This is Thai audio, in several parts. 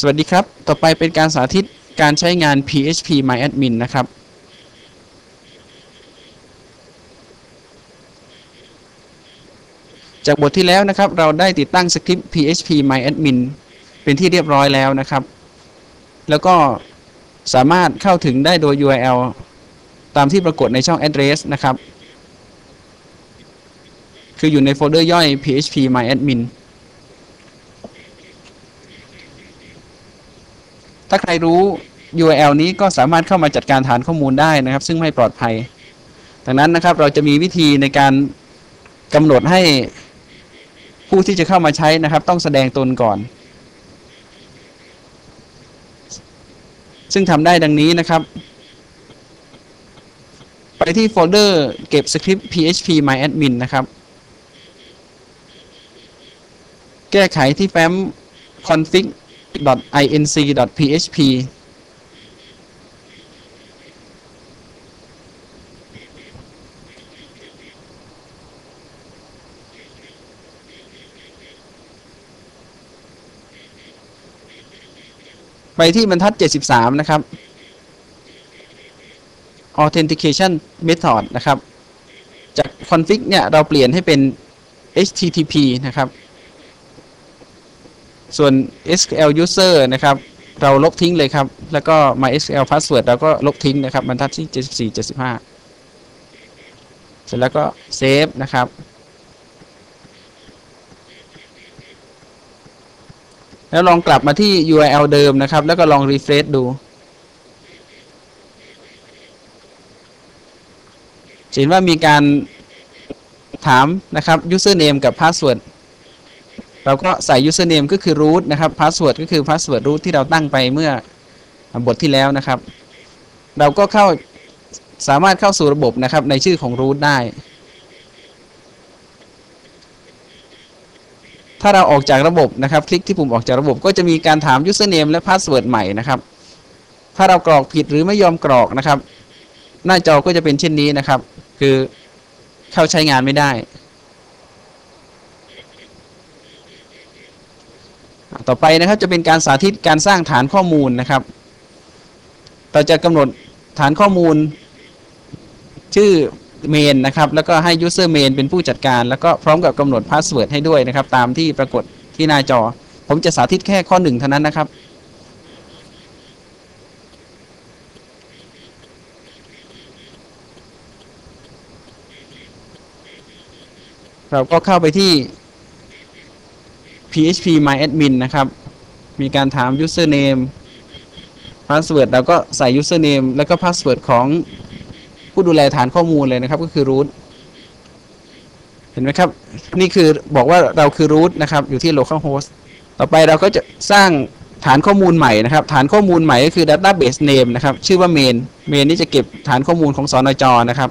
สวัสดีครับ ต่อไปเป็นการสาธิตการใช้งาน PHP MyAdmin นะครับ จากบทที่แล้วนะครับ เราได้ติดตั้งสคริปต์ PHP MyAdmin เป็นที่เรียบร้อยแล้วนะครับ แล้วก็สามารถเข้าถึงได้โดย URL ตามที่ปรากฏในช่อง address นะครับ คืออยู่ในโฟลเดอร์ย่อย PHP MyAdmin ถ้าใครรู้ URL นี้ก็สามารถเข้ามาจัดการฐานข้อมูลได้นะครับ ซึ่งไม่ปลอดภัย ดังนั้นนะครับเราจะมีวิธีในการกำหนดให้ผู้ที่จะเข้ามาใช้นะครับ ต้องแสดงตนก่อน ซึ่งทำได้ดังนี้นะครับ ไปที่โฟลเดอร์เก็บสคริปต์ php myadmin นะครับ แก้ไขที่แฟ้ม config .inc.php ไปที่บรรทัด 73 นะครับ authentication method นะครับ จาก config เนี่ย เราเปลี่ยนให้เป็น http นะครับ ส่วน SQL user นะครับ เราลบทิ้งเลยครับ แล้วก็ MySQL password เราก็ลบทิ้งนะครับบรรทัดที่ 74 75 เสร็จแล้วก็เซฟนะครับ แล้วลองกลับมาที่ URL เดิมนะครับ แล้วก็ลอง refresh ดูเห็นว่ามีการถามนะครับ username กับ password เราก็ใส่ username ก็คือ root นะครับ password ก็คือ password root ที่เราตั้งไปเมื่อบทที่แล้วนะครับ เราก็เข้าสามารถเข้าสู่ระบบนะครับในชื่อของ root ได้ ถ้าเราออกจากระบบนะครับ คลิกที่ปุ่มออกจากระบบ ก็จะมีการถาม username และ password ใหม่นะครับ ถ้าเรากรอกผิดหรือไม่ยอมกรอกนะครับ หน้าจอก็จะเป็นเช่นนี้นะครับ คือเข้าใช้งานไม่ได้ ต่อไปนะครับจะเป็นการสาธิตการสร้างฐานข้อมูลนะครับ เราจะกำหนดฐานข้อมูล ชื่อ main นะครับ แล้วก็ให้ user main เป็นผู้จัดการ แล้วก็พร้อมกับกำหนด password ให้ด้วยนะครับ ตามที่ปรากฏที่หน้าจอ ผมจะสาธิตแค่ข้อหนึ่งเท่านั้นนะครับเราก็เข้าไปที่ php myadmin นะครับ มีการถาม username password เราก็ใส่ username แล้วก็ password ของผู้ดูแลฐานข้อมูลเลยนะครับ ก็คือ root เห็นไหมครับ นี่คือบอกว่าเราคือ root นะครับ อยู่ที่ localhost ต่อไปเราก็จะสร้างฐานข้อมูลใหม่นะครับ ฐานข้อมูลใหม่ก็คือ database name นะครับ ชื่อว่า main main นี่จะเก็บฐานข้อมูลของสอนจนะครับ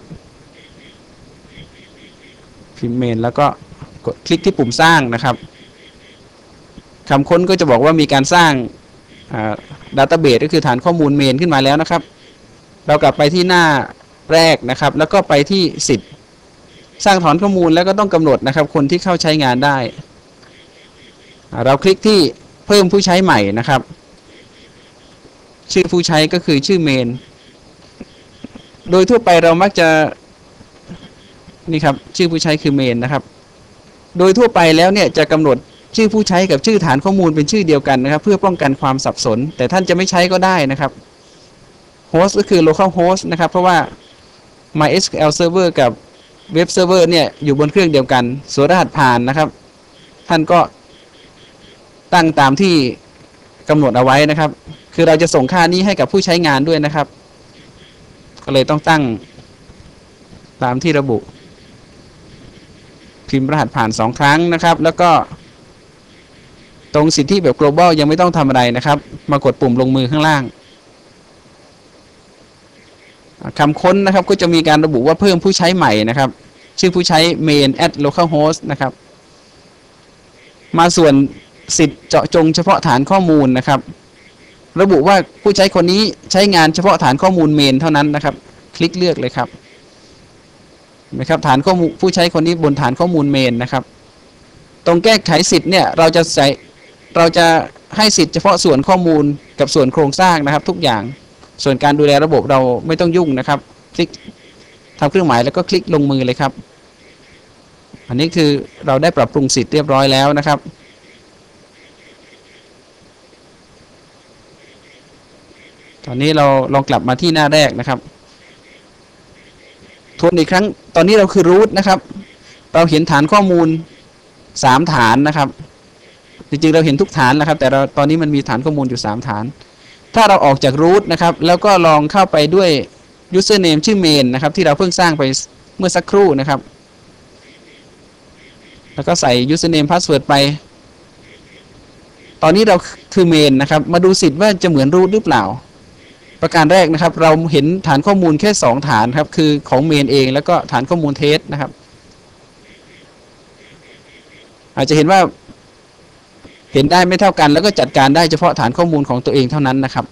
พิมพ์ main แล้วก็กดคลิกที่ปุ่มสร้างนะครับ คำค้นก็จะบอกว่ามีการสร้างดัตต้าเบสก็คือฐานข้อมูลเมนขึ้นมาแล้วนะครับ เรากลับไปที่หน้าแรกนะครับ แล้วก็ไปที่สิทธิ์สร้างถอนข้อมูลแล้วก็ต้องกำหนดนะครับ คนที่เข้าใช้งานได้ เราคลิกที่เพิ่มผู้ใช้ใหม่นะครับ ชื่อผู้ใช้ก็คือชื่อเมน โดยทั่วไปเรามักจะนี่ครับชื่อผู้ใช้คือเมนนะครับ โดยทั่วไปแล้วเนี่ยจะกำหนด ชื่อผู้ใช้กับชื่อฐานข้อมูลเป็นชื่อเดียวกันนะครับ เพื่อป้องกันความสับสน แต่ท่านจะไม่ใช้ก็ได้นะครับ host ก็คือ local host นะครับ เพราะว่า MySQL server กับ web server เนี่ยอยู่บนเครื่องเดียวกันส่วนรหัสผ่านนะครับ ท่านก็ตั้งตามที่กำหนดเอาไว้นะครับ คือเราจะส่งค่านี้ให้กับผู้ใช้งานด้วยนะครับ ก็เลยต้องตั้งตามที่ระบุ พิมพ์รหัสผ่านสองครั้งนะครับ แล้วก็ รงสิทธิแบบ global ยังไม่ต้องทำอะไรนะครับ มากดปุ่มลงมือข้างล่างคำค้นนะครับก็จะมีการระบุว่าเพิ่มผู้ใช้ใหม่นะครับ ชื่อผู้ใช้ main at localhost นะครับ มาส่วนสิทธิ์เจาะจงเฉพาะฐานข้อมูลนะครับ ระบุว่าผู้ใช้คนนี้ใช้งานเฉพาะฐานข้อมูล main เท่านั้นนะครับ คลิกเลือกเลยครับนะครับฐานข้อมูลผู้ใช้คนนี้บนฐานข้อมูล main นะครับ ตรงแก้ไขสิทธิ์เนี่ยเราจะใส่ เราจะให้สิทธิ์เฉพาะส่วนข้อมูลกับส่วนโครงสร้างนะครับ ทุกอย่างส่วนการดูแลระบบเราไม่ต้องยุ่งนะครับ คลิกทำเครื่องหมายแล้วก็คลิกลงมือเลยครับ อันนี้คือเราได้ปรับปรุงสิทธิ์เรียบร้อยแล้วนะครับตอนนี้เราลองกลับมาที่หน้าแรกนะครับทวนอีกครั้ง ตอนนี้เราคือ root นะครับ เราเห็นฐานข้อมูลสามฐานนะครับ จริงๆเราเห็นทุกฐานนะครับ แต่เราตอนนี้มันมีฐานข้อมูลอยู่สามฐาน ถ้าเราออกจาก root นะครับ แล้วก็ลองเข้าไปด้วย username ชื่อ main นะครับ ที่เราเพิ่งสร้างไปเมื่อสักครู่นะครับ แล้วก็ใส่ username password ไป ตอนนี้เราคือ main นะครับ มาดูสิทธิ์ว่าจะเหมือน root หรือเปล่า ประการแรกนะครับ เราเห็นฐานข้อมูลแค่ 2 ฐานครับ คือของ main เอง แล้วก็ฐานข้อมูล test นะครับ อาจจะเห็นว่า เห็นได้ไม่เท่ากัน แล้วก็จัดการได้เฉพาะฐานข้อมูลของตัวเองเท่านั้นนะครับ